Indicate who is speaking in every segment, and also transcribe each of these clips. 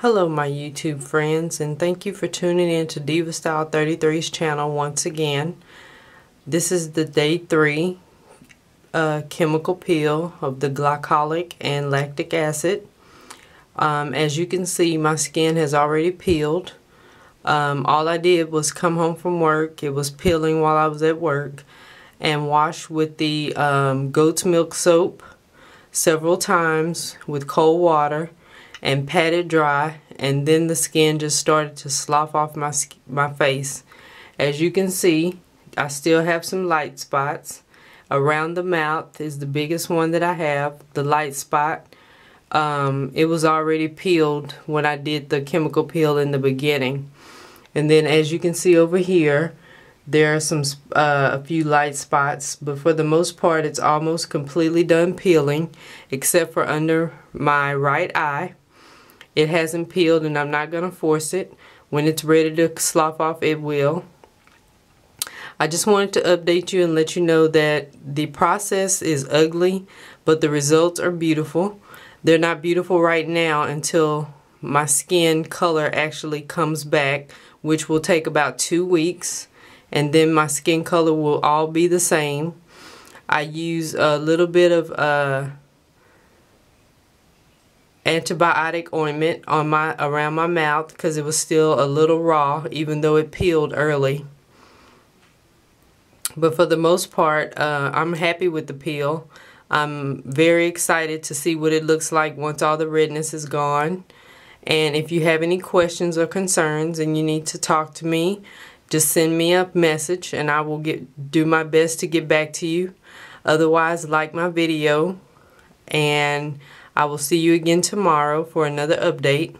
Speaker 1: Hello my YouTube friends and thank you for tuning in to Diva Style 33's channel once again. This is the day 3 uh, chemical peel of the glycolic and lactic acid. Um, as you can see my skin has already peeled. Um, all I did was come home from work. It was peeling while I was at work and wash with the um, goat's milk soap several times with cold water and pat it dry and then the skin just started to slough off my my face. As you can see I still have some light spots. Around the mouth is the biggest one that I have the light spot. Um, it was already peeled when I did the chemical peel in the beginning. And then as you can see over here there are some uh, a few light spots but for the most part it's almost completely done peeling except for under my right eye it hasn't peeled and I'm not going to force it. When it's ready to slough off, it will. I just wanted to update you and let you know that the process is ugly, but the results are beautiful. They're not beautiful right now until my skin color actually comes back, which will take about two weeks. And then my skin color will all be the same. I use a little bit of uh, antibiotic ointment on my around my mouth because it was still a little raw even though it peeled early. But for the most part uh, I'm happy with the peel. I'm very excited to see what it looks like once all the redness is gone. And if you have any questions or concerns and you need to talk to me just send me a message and I will get do my best to get back to you. Otherwise like my video and I will see you again tomorrow for another update.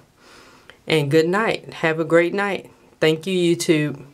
Speaker 1: And good night. Have a great night. Thank you, YouTube.